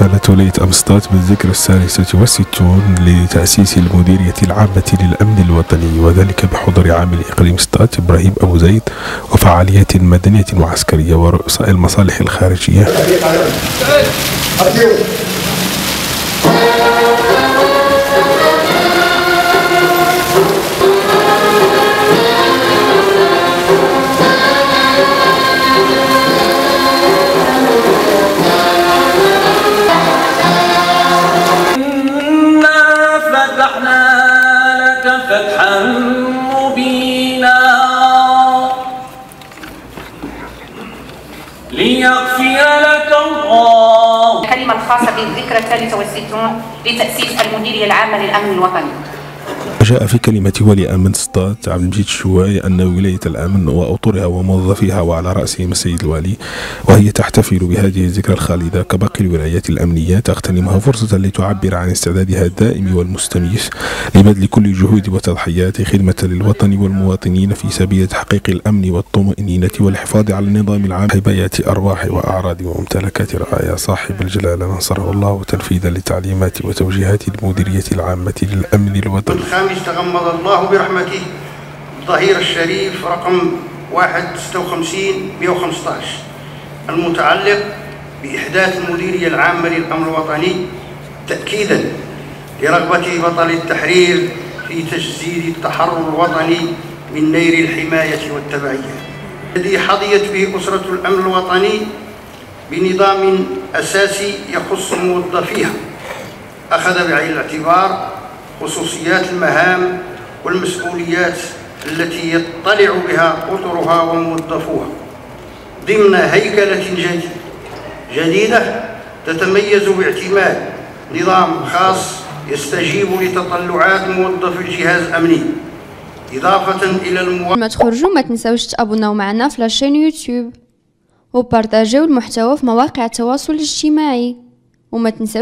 قامت ولاية أمستات بالذكرى الثالثة والستون لتأسيس المديرية العامة للأمن الوطني وذلك بحضور عامل إقليم ستات إبراهيم أبو زيد وفعاليات مدنية وعسكرية ورؤساء المصالح الخارجية. مبينا ليغفر لك الله. الكلمة الخاصة بالذكرى الثالثة والستون لتأسيس المديرية العامة للأمن الوطني. جاء في كلمة ولي أمن سطات عبد المجيد الشواي أن ولاية الأمن وأطرها وموظفيها وعلى رأسهم السيد الوالي وهي تحتفل بهذه الذكرى الخالدة كباقي الولايات الأمنية تغتنمها فرصة لتعبر عن استعدادها الدائم والمستميت لبذل كل جهود وتضحيات خدمة للوطن والمواطنين في سبيل تحقيق الأمن والطمأنينة والحفاظ على النظام العام حبايات أرواح وأعراض وممتلكات رعايا. صاحب الجلالة نصره الله تنفيذا لتعليمات وتوجيهات المديرية العامة للأمن الوطني. الخامس تغمد الله برحمته. الظهير الشريف رقم 156 115 المتعلق بإحداث المديرية العامة للأمن الوطني تأكيدا لرغبة بطل التحرير في تجسيد التحرر الوطني من نير الحماية والتبعية. الذي حظيت به أسرة الأمن الوطني بنظام أساسي يخص موظفيها. أخذ بعين الاعتبار خصوصيات المهام والمسؤوليات التي يطلع بها أطرها وموظفوها. ضمن هيكلة جديدة تتميز باعتماد نظام خاص يستجيب لتطلعات موظف الجهاز الأمني. إضافة إلى المواطنين ما تخرجوا ما تنساوش تابوناو معنا في fr: la chaîne يوتيوب. وبارتاجيو المحتوى في مواقع التواصل الاجتماعي. وما تنساوش